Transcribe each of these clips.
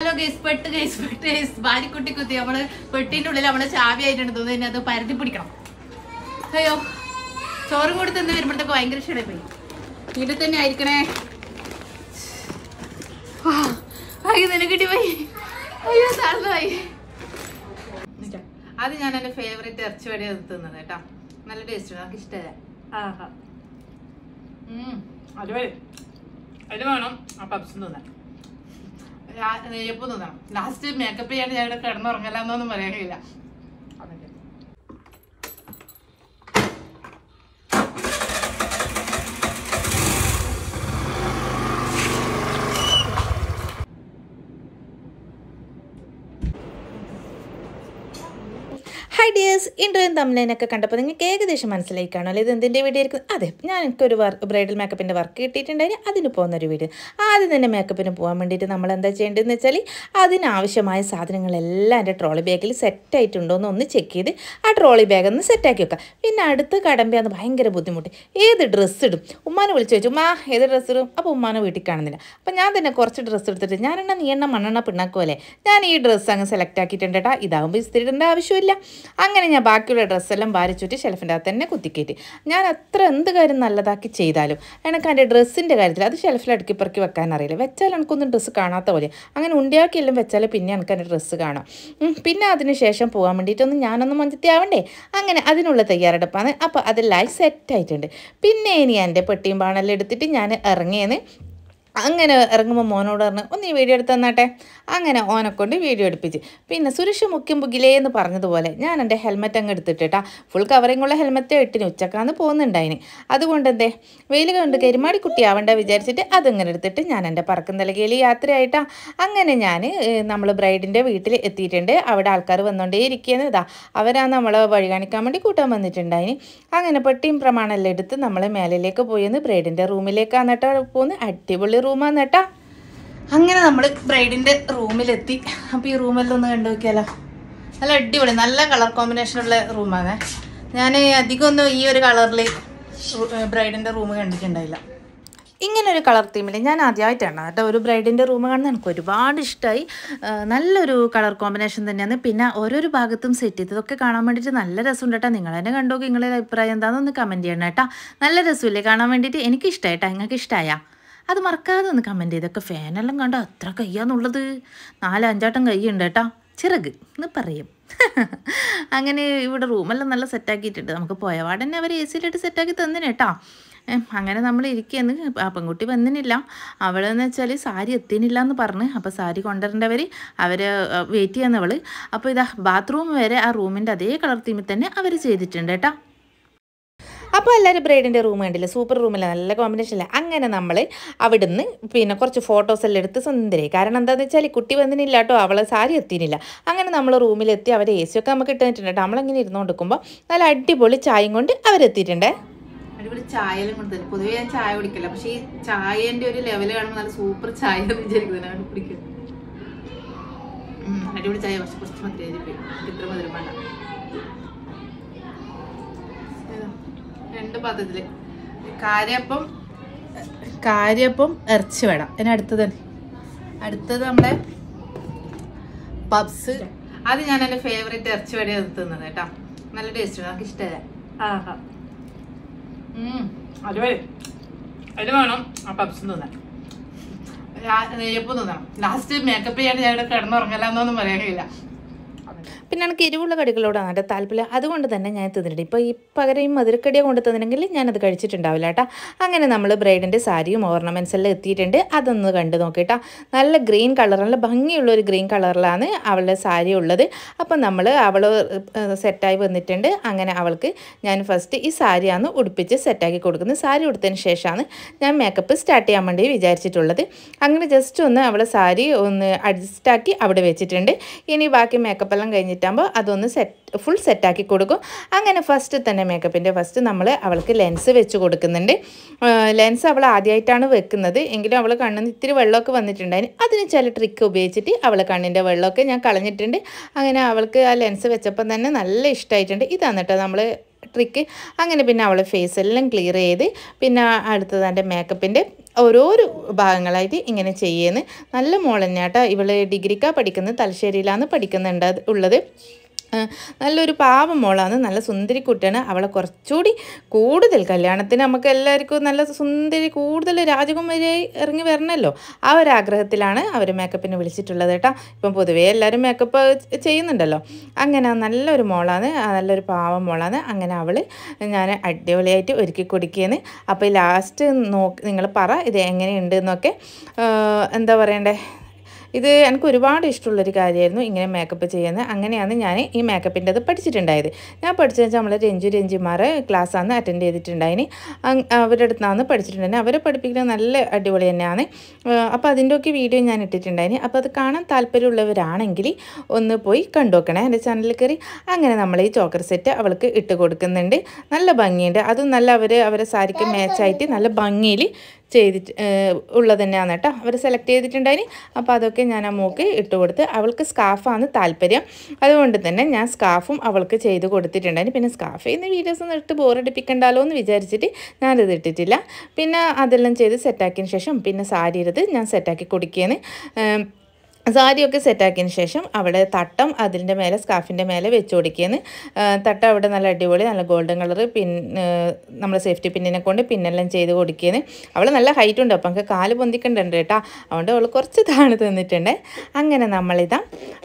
Hello guys പെട്ട് guys പെട്ട് guys ഭാര്യക്കുട്ടി കുത്തി നമ്മൾ പെട്ടിന്റെ ഉള്ളിൽ നമ്മൾ ചാവി ആയിട്ടുണ്ട്. തോന്നുന്നു അത് പരതി പിടിക്കണം. അയ്യോ ചോറും കൂടി തിന്ന് വരുമ്പോഴത്തേക്ക് ഭയങ്കര ക്ഷീണം പോയി വീട്ടിൽ തന്നെ ആയിരിക്കണേ. അയ്യോ കിട്ടി പോയി. അയ്യോ തളർന്നു പോയി അത് ഞാൻ എന്റെ ഫേവറേറ്റ് ഇറച്ചി വട തിന്നത് കേട്ടോ. നല്ല ടേസ്റ്റ് നമുക്ക് ഇഷ്ടമല്ല ആഹാ അടിപൊളി അതിന് വേണം ആ പപ്സും തിന്നാൻ. നെയ്യപ്പം തിന്നണം. ലാസ്റ്റ് മേക്കപ്പ് ചെയ്യാണ്ട് ഞാൻ ഇവിടെ കിടന്നുറങ്ങലാന്നൊന്നും പറയാൻ അതൊക്കെ ഹായ് ഡിയേഴ്സ് ഇൻട്രോയും തമ്മിലൊക്കെ കണ്ടപ്പോൾ നിങ്ങൾക്ക് ഏകദേശം മനസ്സിലായി കാണുമല്ലോ ഇത് എന്തിന്റെ വീഡിയോ ആയിരിക്കും? അതെ ഞാൻ എനിക്കൊരു വർക്ക് ബ്രൈഡൽ മേക്കപ്പിന്റെ വർക്ക് കിട്ടിയിട്ടുണ്ടായിരുന്നു അതിന് പോകുന്നൊരു വീഡിയോ ആദ്യം തന്നെ മേക്കപ്പിന് പോകാൻ വേണ്ടിയിട്ട് നമ്മൾ എന്താ ചെയ്യേണ്ടതെന്ന് വെച്ചാൽ അതിനാവശ്യമായ സാധനങ്ങളെല്ലാം എന്റെ ട്രോളി ബാഗിൽ സെറ്റായിട്ടുണ്ടോ എന്ന് ഒന്ന് ചെക്ക് ചെയ്ത് ആ ട്രോളി ബാഗ് ഒന്ന് സെറ്റാക്കി വെക്കുക പിന്നെ അടുത്ത കടമ്പയാന്ന് ഭയങ്കര ബുദ്ധിമുട്ട്. ഏത് ഡ്രസ്സ് ഇടും? ഉമ്മാനെ വിളിച്ചു വെച്ചു ഉമ്മാ ഏത് ഡ്രസ്സ് ഇടും? അപ്പോൾ ഉമ്മാനെ വീട്ടിൽ കാണുന്നില്ല. അപ്പം ഞാൻ തന്നെ കുറച്ച് ഡ്രസ്സ് എടുത്തിട്ട് ഞാനെണ്ണ നീ എണ്ണ മണ്ണെണ്ണ പിണ്ണാക്കുമല്ലേ ഞാൻ ഈ ഡ്രസ്സ് അങ്ങ് സെലക്ട് ആക്കിയിട്ടുണ്ട് കേട്ടോ ഇതാകുമ്പോൾ ഇസ്തിരി ഇടേണ്ട ആവശ്യമില്ല. അങ്ങനെ ഞാൻ ബാക്കിയുള്ള ഡ്രസ്സെല്ലാം വാരിച്ചുറ്റി ഷെൽഫിന്റെ അകത്ത് തന്നെ കുത്തിക്കയറ്റി. ഞാൻ അത്ര എന്ത് കാര്യം നല്ലതാക്കി ചെയ്താലും എനിക്ക് എന്റെ ഡ്രസ്സിന്റെ കാര്യത്തിൽ അത് ഷെൽഫിൽ അടുക്കി പെറുക്കി വെക്കാൻ അറിയില്ല. വെച്ചാൽ എനിക്കൊന്നും ഡ്രസ്സ് കാണാത്ത പോലെ. അങ്ങനെ ഉണ്ടാക്കിയെല്ലാം വെച്ചാൽ പിന്നെ എനിക്ക് എന്റെ ഡ്രസ്സ് കാണാം. പിന്നെ അതിന് ശേഷം പോകാൻ വേണ്ടിയിട്ടൊന്നും ഞാനൊന്നും മഞ്ചത്തിയാവണ്ടേ? അങ്ങനെ അതിനുള്ള തയ്യാറെടുപ്പാണ്. അപ്പോൾ അതെല്ലാം സെറ്റായിട്ടുണ്ട് പിന്നെ ഇനി എന്റെ പെട്ടിയും പാണെല്ലാം എടുത്തിട്ട് ഞാൻ ഇറങ്ങിയെന്ന് അങ്ങനെ ഇറങ്ങുമ്പോൾ മോനോട് പറഞ്ഞു ഒന്ന് ഈ വീഡിയോ എടുത്ത് തന്നാട്ടെ. അങ്ങനെ ഓനെ കൊണ്ട് വീഡിയോ എടുപ്പിച്ച്. പിന്നെ സുരക്ഷ മുക്കിയും പുകിലേ എന്ന് പറഞ്ഞതുപോലെ ഞാൻ എന്റെ ഹെൽമെറ്റ് അങ്ങ് എടുത്തിട്ടാ ഫുൾ കവറിങ്ങുള്ള ഹെൽമെറ്റ് ഇട്ടിന് ഉച്ചക്കാന്ന് പോകുന്നുണ്ടായിന്. അതുകൊണ്ട് എന്തേ വെയിൽ കണ്ട് കരിമാടി കുട്ടിയാവണ്ട വിചാരിച്ചിട്ട് അതിങ്ങനെ എടുത്തിട്ട് ഞാൻ എന്റെ പറക്കും തലകയിൽ യാത്രയായിട്ടാ. അങ്ങനെ ഞാൻ നമ്മൾ ബ്രൈഡിന്റെ വീട്ടിൽ എത്തിയിട്ടുണ്ട്. അവിടെ ആൾക്കാർ വന്നുകൊണ്ടേ ഇരിക്കുന്നത് ഇതാ. അവരാ നമ്മളെ വഴി കാണിക്കാൻ വേണ്ടി കൂട്ടാൻ വന്നിട്ടുണ്ടായിന്. അങ്ങനെ പെട്ടിയും പ്രമാണമെല്ലാം എടുത്ത് നമ്മൾ മേലിലേക്ക് പോയെന്ന് ബ്രൈഡിന്റെ റൂമിലേക്കാണ് കേട്ടോ പോകുന്നത് അടിപൊളി റൂമാണ് കേട്ടോ. അങ്ങനെ നമ്മൾ ബ്രൈഡിന്റെ റൂമിലെത്തി. അപ്പോൾ ഈ റൂമെല്ലാം ഒന്ന് കണ്ടു നോക്കിയാലോ. നല്ല അടിപൊളി നല്ല കളർ കോമ്പിനേഷൻ ഉള്ള റൂമാണ് ഞാൻ അധികം ഒന്നും ഈ ഒരു കളറിൽ ബ്രൈഡിന്റെ റൂം കണ്ടിട്ടുണ്ടായില്ല. ഇങ്ങനൊരു ഒരു കളർ തീമിൽ ഞാൻ ആദ്യമായിട്ടാണ് കേട്ടോ ഒരു ബ്രൈഡിന്റെ റൂം കാണുന്നത്. എനിക്ക് ഒരുപാട് ഇഷ്ടമായി നല്ലൊരു കളർ കോമ്പിനേഷൻ തന്നെയാണ്. പിന്നെ ഓരോരോ ഭാഗത്തും സെറ്റ് ചെയ്തതൊക്കെ കാണാൻ വേണ്ടിയിട്ട് നല്ല രസമുണ്ട് കേട്ടോ. നിങ്ങൾ തന്നെ കണ്ടോ നിങ്ങളുടെ അഭിപ്രായം എന്താണെന്ന് ഒന്ന് കമന്റ് ചെയ്യണം കേട്ടോ. നല്ല രസമില്ലേ കാണാൻ വേണ്ടിയിട്ട്? എനിക്ക് ഇഷ്ടമായിട്ടാ നിങ്ങൾക്ക് ഇഷ്ടമായാ അത് മറക്കാതെ ഒന്ന് കമന്റ് ചെയ്തൊക്കെ. ഫാനെല്ലാം കണ്ടോ? അത്ര കയ്യാന്നുള്ളത്. നാലഞ്ചാട്ടം കൈയുണ്ട് കേട്ടോ. ചിറക് എന്ന് പറയും. അങ്ങനെ ഇവിടെ റൂമെല്ലാം നല്ല സെറ്റാക്കിയിട്ടുണ്ട്. നമുക്ക് പോയ തന്നെ അവർ എ സിയിലിട്ട് സെറ്റാക്കി തന്നിന് കേട്ടോ. അങ്ങനെ നമ്മൾ ഇരിക്കുകയെന്ന് ആ പെൺകുട്ടി വന്നിനില്ല. അവളെന്ന് വെച്ചാൽ സാരി എത്തിനില്ല എന്ന് പറഞ്ഞ്. അപ്പോൾ സാരി കൊണ്ടുവരേണ്ടവർ അവർ വെയിറ്റ് ചെയ്യുന്നവൾ അപ്പോൾ ഇതാ ബാത്റൂം വരെ ആ റൂമിന്റെ അതേ കളർ തീമിൽ തന്നെ അവർ ചെയ്തിട്ടുണ്ട് കേട്ടോ. അപ്പോൾ എല്ലാവരും ബ്രൈഡിന്റെ റൂം കണ്ടില്ല? സൂപ്പർ റൂമില്ല നല്ല കോമ്പിനേഷൻ അല്ലേ? അങ്ങനെ നമ്മൾ അവിടുന്ന് പിന്നെ കുറച്ച് ഫോട്ടോസ് എല്ലാം എടുത്ത് സുന്ദരി കാരണം എന്താണെന്ന് വെച്ചാൽ കുട്ടി വന്നിനില്ല കേട്ടോ അവളെ സാരി എത്തിയില്ല അങ്ങനെ നമ്മൾ റൂമിലെത്തി അവരെ എ സി ഒക്കെ നമുക്ക് ഇട്ടിട്ടുണ്ട് കേട്ടോ നമ്മളിങ്ങനെ നല്ല അടിപൊളി ചായയും കൊണ്ട് അവരെത്തിയിട്ടുണ്ടേ. അടിപൊളി ചായയെല്ലാം തരും. പൊതുവേ ഞാൻ ചായ കുടിക്കില്ല. പക്ഷേ ഈ ചായന്റെ ഒരു ലെവൽ കാണുമ്പോൾ നല്ല സൂപ്പർ ചായ എന്ന് കുടിക്കുന്നത്. ഞാൻ കുടിക്കും അടിപൊളി ചായ. പക്ഷെ കുറച്ച് മധുരം ഇത്ര മധുരം വേണ്ട? രണ്ട് പദത്തിൽ. കാര്യപ്പം കാര്യപ്പം ഇറച്ചി വേണം അതിന് അടുത്തത് അടുത്തത് നമ്മുടെ പബ്സ്. അത് ഞാൻ എന്റെ ഫേവറേറ്റ് ഇറച്ചി വടയാണ് തിന്നത് കേട്ടോ. നല്ല ടേസ്റ്റ് നമുക്ക് ഇഷ്ടമല്ല ആഹാ. അടിപൊളി. അതിന് വേണം ആ പബ്സ് തിന്നാൻ. നെയ്യപ്പം തിന്നണം. ലാസ്റ്റ് മേക്കപ്പ് ചെയ്യാണ്ട് ഞാൻ ഇവിടെ കിടന്നുറങ്ങലാന്നൊന്നും പറയാൻ കഴിയില്ല പിന്നെ എനിക്ക് എരിവുള്ള കടികളോടാണ് കേട്ടോ താല്പര്യം. അതുകൊണ്ട് തന്നെ ഞാൻ തിന്നിട്ടുണ്ട്. ഇപ്പോൾ ഈ പകരം ഈ മധുരക്കടിയെ കൊണ്ട് തന്നിട്ടുണ്ടെങ്കിൽ ഞാനത് കഴിച്ചിട്ടുണ്ടാവില്ല കേട്ടോ. അങ്ങനെ നമ്മൾ ബ്രൈഡിന്റെ സാരിയും ഓർണമെന്റ്സ് എല്ലാം എത്തിയിട്ടുണ്ട്. അതൊന്ന് കണ്ട് നോക്കിട്ടാ നല്ല ഗ്രീൻ കളർ നല്ല ഭംഗിയുള്ള ഒരു ഗ്രീൻ കളറിലാണ് അവളുടെ സാരി ഉള്ളത്. അപ്പം നമ്മൾ അവൾ സെറ്റായി വന്നിട്ടുണ്ട്. അങ്ങനെ അവൾക്ക് ഞാൻ ഫസ്റ്റ് ഈ സാരിയാണ് ഉടുപ്പിച്ച് സെറ്റാക്കി കൊടുക്കുന്നത് സാരി ഉടുത്തതിന് ശേഷമാണ് ഞാൻ മേക്കപ്പ് സ്റ്റാർട്ട് ചെയ്യാൻ വേണ്ടി വിചാരിച്ചിട്ടുള്ളത്. അങ്ങനെ ജസ്റ്റ് ഒന്ന് അവളെ സാരി ഒന്ന് അഡ്ജസ്റ്റാക്കി അവിടെ വെച്ചിട്ടുണ്ട്. ഇനി ബാക്കി മേക്കപ്പ് എല്ലാം കഴിഞ്ഞിട്ടാകുമ്പോൾ അതൊന്ന് സെറ്റ് ഫുൾ സെറ്റാക്കി കൊടുക്കും. അങ്ങനെ ഫസ്റ്റ് തന്നെ മേക്കപ്പിന്റെ ഫസ്റ്റ് നമ്മൾ അവൾക്ക് ലെൻസ് വെച്ച് കൊടുക്കുന്നുണ്ട്. ലെൻസ് അവൾ ആദ്യമായിട്ടാണ് വെക്കുന്നത്. എങ്കിലും അവൾ കണ്ണിന് ഇത്തിരി വെള്ളമൊക്കെ വന്നിട്ടുണ്ടായിരുന്നു. അതിന് ചില ട്രിക്ക് ഉപയോഗിച്ചിട്ട് അവൾ കണ്ണിന്റെ വെള്ളമൊക്കെ ഞാൻ കളഞ്ഞിട്ടുണ്ട്. അങ്ങനെ അവൾക്ക് ആ ലെൻസ് വെച്ചപ്പം തന്നെ നല്ല ഇഷ്ടമായിട്ടുണ്ട് ഇതാണ് കേട്ടോ നമ്മൾ ട്രിക്ക് അങ്ങനെ പിന്നെ അവളെ ഫേസ് എല്ലാം ക്ലിയർ ചെയ്ത് പിന്നെ അടുത്തത് എന്റെ മേക്കപ്പിന്റെ ഓരോരോ ഭാഗങ്ങളായിട്ട് ഇങ്ങനെ ചെയ്യുന്നത് നല്ല മോൾ ഇവൾ ഡിഗ്രിക്കാണ് പഠിക്കുന്നത് തലശ്ശേരിയിലാണ് പഠിക്കുന്നുണ്ട് ഉള്ളത്. നല്ലൊരു പാവം മോളാണ് നല്ല സുന്ദരി കുട്ടിയാണ്. അവളെ കുറച്ചുകൂടി കൂടുതൽ കല്യാണത്തിന് നമുക്ക് എല്ലാവർക്കും നല്ല സുന്ദരി കൂടുതൽ രാജകുമാരിയായി ഇറങ്ങി വരണമല്ലോ. ആ ഒരു ആഗ്രഹത്തിലാണ് അവർ മേക്കപ്പിന് വിളിച്ചിട്ടുള്ളത് കേട്ടോ. ഇപ്പം പൊതുവേ എല്ലാവരും മേക്കപ്പ് ചെയ്യുന്നുണ്ടല്ലോ. അങ്ങനെ നല്ലൊരു മോളാണ് നല്ലൊരു പാവം മോളാണ്. അങ്ങനെ അവൾ ഞാൻ അടിപൊളിയായിട്ട് ഒരുക്കി കൊടുക്കിയെന്ന് അപ്പോൾ ലാസ്റ്റ് നോക്ക് നിങ്ങൾ പറ ഇത് എങ്ങനെയുണ്ട് എന്നൊക്കെ എന്താ പറയണ്ടേ? ഇത് എനിക്ക് ഒരുപാട് ഇഷ്ടമുള്ളൊരു കാര്യമായിരുന്നു ഇങ്ങനെ മേക്കപ്പ് ചെയ്യുന്നത്. അങ്ങനെയാണ് ഞാൻ ഈ മേക്കപ്പിന്റെ അത് പഠിച്ചിട്ടുണ്ടായത്. ഞാൻ പഠിച്ചത് വെച്ചാൽ നമ്മൾ രഞ്ജു രഞ്ജിമാർ ക്ലാസ്സാണ് അറ്റൻഡ് ചെയ്തിട്ടുണ്ടായിന്. അവരുടെ അടുത്താണ് പഠിച്ചിട്ടുണ്ടായിരുന്നു അവരെ പഠിപ്പിക്കുന്നത് നല്ല അടിപൊളി തന്നെയാണ്. അപ്പോൾ അതിന്റെയൊക്കെ വീഡിയോ ഞാൻ ഇട്ടിട്ടുണ്ടായിന്. അപ്പോൾ അത് കാണാൻ താല്പര്യമുള്ളവരാണെങ്കിൽ ഒന്ന് പോയി കണ്ടുനോക്കണേ എന്റെ ചാനലിൽ കയറി. അങ്ങനെ നമ്മൾ ഈ ചോക്കർ സെറ്റ് അവൾക്ക് ഇട്ട് കൊടുക്കുന്നുണ്ട്. നല്ല ഭംഗിയുണ്ട്. അതും നല്ല അവർ അവരെ സാരിക്ക് മാച്ചായിട്ട് നല്ല ഭംഗിയിൽ ചെയ്തിട്ട് ഉള്ളത് തന്നെയാണ് കേട്ടോ. അവർ സെലക്ട് ചെയ്തിട്ടുണ്ടായിന്. അപ്പോൾ അതൊക്കെ ഞാൻ ആ മോക്ക് ഇട്ട് കൊടുത്ത് അവൾക്ക് സ്കാഫാണ് താല്പര്യം. അതുകൊണ്ട് തന്നെ ഞാൻ സ്കാഫും അവൾക്ക് ചെയ്ത് കൊടുത്തിട്ടുണ്ടായി പിന്നെ സ്കാഫ് ചെയ്യുന്ന വീഡിയോസ് ഒന്നും ഇട്ട് ബോറടിപ്പിക്കണ്ടല്ലോ എന്ന് വിചാരിച്ചിട്ട് ഞാനത് ഇട്ടിട്ടില്ല. പിന്നെ അതെല്ലാം ചെയ്ത് സെറ്റാക്കിയതിന് ശേഷം പിന്നെ സാരി എടുത്ത് ഞാൻ സെറ്റാക്കി കൊടുക്കുകയാണ് സാരിയൊക്കെ സെറ്റാക്കിയതിന് ശേഷം അവിടെ തട്ടം അതിന്റെ മേലെ സ്കാഫിന്റെ മേലെ വെച്ച് കൊടുക്കിയെന്ന് തട്ടം അവിടെ നല്ല അടിപൊളി നല്ല ഗോൾഡൻ കളർ പിൻ നമ്മൾ സേഫ്റ്റി പിന്നിനെ കൊണ്ട് പിന്നെല്ലാം ചെയ്ത് കൊടുക്കുകയാണ്. അവൾ നല്ല ഹൈറ്റ് ഉണ്ട് അപ്പം നമുക്ക് കാൽ പൊന്തിക്കണ്ടുണ്ട് കേട്ടോ. അതുകൊണ്ട് അവൾ കുറച്ച് താണ് തന്നിട്ടുണ്ട്. അങ്ങനെ നമ്മളിതാ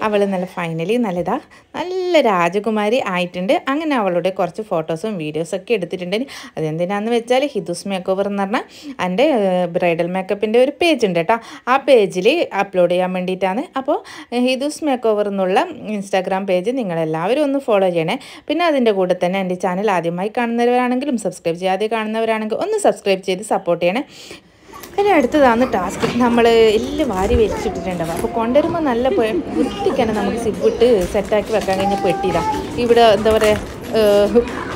അവൾ നല്ല ഫൈനലി നല്ലതാ നല്ല രാജകുമാരി ആയിട്ടുണ്ട്. അങ്ങനെ അവളുടെ കുറച്ച് ഫോട്ടോസും വീഡിയോസൊക്കെ എടുത്തിട്ടുണ്ട്. അതെന്തിനാന്ന് വെച്ചാൽ ഹിദുസ് മേക്ക് ഓവർ എന്ന് പറഞ്ഞാൽ എന്റെ ബ്രൈഡൽ മേക്കപ്പിന്റെ ഒരു പേജ് ഉണ്ട് കേട്ടോ. ആ പേജിൽ അപ്ലോഡ് ചെയ്യാൻ വേണ്ടിയിട്ടാണ് അപ്പോൾ ഹിദുസ് മേക്ക് ഓവർ എന്നുള്ള ഇൻസ്റ്റാഗ്രാം പേജ് നിങ്ങളെല്ലാവരും ഒന്ന് ഫോളോ ചെയ്യണേ. പിന്നെ അതിന്റെ കൂടെ തന്നെ എന്റെ ചാനൽ ആദ്യമായി കാണുന്നവരാണെങ്കിലും സബ്സ്ക്രൈബ് ചെയ്യാതെ കാണുന്നവരാണെങ്കിൽ ഒന്ന് സബ്സ്ക്രൈബ് ചെയ്ത് സപ്പോർട്ട് ചെയ്യണേ. ഇനി അടുത്തതാണ് ടാസ്ക്. നമ്മൾ എല്ലാം വാരി വലിച്ചിട്ടിട്ടുണ്ടാവും അപ്പോൾ കൊണ്ടുവരുമ്പോൾ നല്ല വൃത്തിക്ക് നമുക്ക് സിബിട്ട് സെറ്റാക്കി വെക്കാൻ കഴിഞ്ഞ പെട്ടിയിലാണ് ഇവിടെ എന്താ പറയുക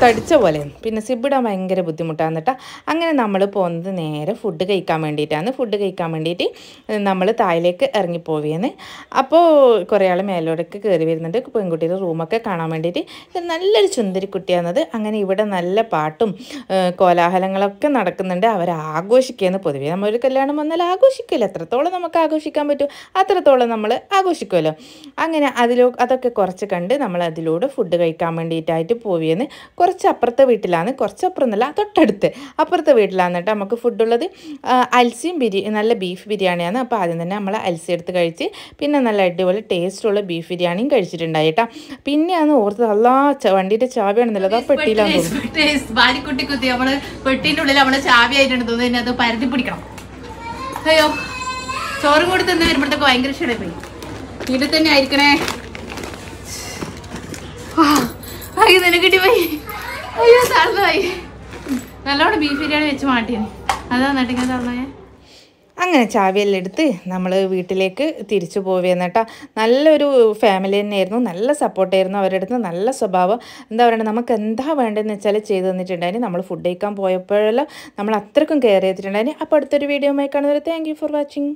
തടിച്ച പോലെ. പിന്നെ സിബിടാൻ ഭയങ്കര ബുദ്ധിമുട്ടാണ് കേട്ടോ അങ്ങനെ നമ്മൾ പോകുന്നത് നേരെ ഫുഡ് കഴിക്കാൻ വേണ്ടിയിട്ടാണ്. ഫുഡ് കഴിക്കാൻ വേണ്ടിയിട്ട് നമ്മൾ താഴേക്ക് ഇറങ്ങിപ്പോവുകയാണ് അപ്പോൾ കുറേ ആൾ മേലോടൊക്കെ കയറി വരുന്നുണ്ട്. പെൺകുട്ടിയുടെ റൂമൊക്കെ കാണാൻ വേണ്ടിയിട്ട്. നല്ലൊരു ചുന്ദരി കുട്ടിയാണത് അങ്ങനെ ഇവിടെ നല്ല പാട്ടും കോലാഹലങ്ങളൊക്കെ നടക്കുന്നുണ്ട്. അവർ ആഘോഷിക്കുകയെന്ന് പൊതുവേ നമ്മളൊരു കല്യാണം വന്നാൽ ആഘോഷിക്കില്ല എത്രത്തോളം നമുക്ക് ആഘോഷിക്കാൻ പറ്റും അത്രത്തോളം നമ്മൾ ആഘോഷിക്കുമല്ലോ അങ്ങനെ അതിലോ അതൊക്കെ കുറച്ച് കണ്ട് നമ്മൾ അതിലൂടെ ഫുഡ് കഴിക്കാൻ വേണ്ടിയിട്ടായിട്ട് പോവുകയെന്ന് കുറച്ച് അപ്പുറത്തെ വീട്ടിലാണ് കുറച്ച് അപ്പുറം എന്നല്ല തൊട്ടടുത്ത് അപ്പുറത്തെ വീട്ടിലാണ് കേട്ടോ നമുക്ക് ഫുഡുള്ളത് അൽസിയും ബിരിയാണി നല്ല ബീഫ് ബിരിയാണിയാണ്. അപ്പോൾ ആദ്യം തന്നെ നമ്മൾ അൽസി എടുത്ത് കഴിച്ച് പിന്നെ നല്ല അടിപൊളി ടേസ്റ്റുള്ള ബീഫ് ബിരിയാണിയും കഴിച്ചിട്ടുണ്ടായി കേട്ടോ പിന്നെയാണ് ഓർത്തത് അല്ലാ വണ്ടിയുടെ ചാവിയാണെന്നല്ലോ അതാ പെട്ടിയിലാണ് കുത്തി നമ്മൾ പെട്ടിന്റെ ഉള്ളിൽ നമ്മൾ ചാവി ആയിട്ടുണ്ട് തോന്നുന്നു. അത് പരത്തി പിടിക്കണം. അയ്യോ ചോറും കൂടി തന്നെ വരുമ്പോഴത്തേക്ക് ഭയങ്കര ക്ഷീണമായി പോയി വീട്ടിൽ തന്നെ ആയിരിക്കണേ. ആ, അയ്യോ നിനക്ക് കിട്ടി പോയി അയ്യോ തളർന്നുപോയി നല്ലോണം ബീഫ് ബിരിയാണി വെച്ച് മാട്ടിയാണ് അതാ നട്ടിങ്ങനെ അങ്ങനെ ചാവിയെല്ലാം എടുത്ത് നമ്മൾ വീട്ടിലേക്ക് തിരിച്ചു പോവുകയെന്ന് കേട്ടോ. നല്ലൊരു ഫാമിലി തന്നെയായിരുന്നു. നല്ല സപ്പോർട്ടായിരുന്നു അവരുടെ അടുത്ത്. നല്ല സ്വഭാവം. എന്താ പറയുക നമുക്ക് എന്താ വേണ്ടതെന്ന് വെച്ചാൽ ചെയ്തു തന്നിട്ടുണ്ടായിരുന്നു നമ്മൾ ഫുഡ് കഴിക്കാൻ പോയപ്പോഴെല്ലാം നമ്മൾ അത്രക്കും കെയർ ചെയ്തിട്ടുണ്ടായിരുന്നു അപ്പോൾ അടുത്തൊരു വീഡിയോ കാണുന്നത് താങ്ക് യു ഫോർ വാച്ചിങ്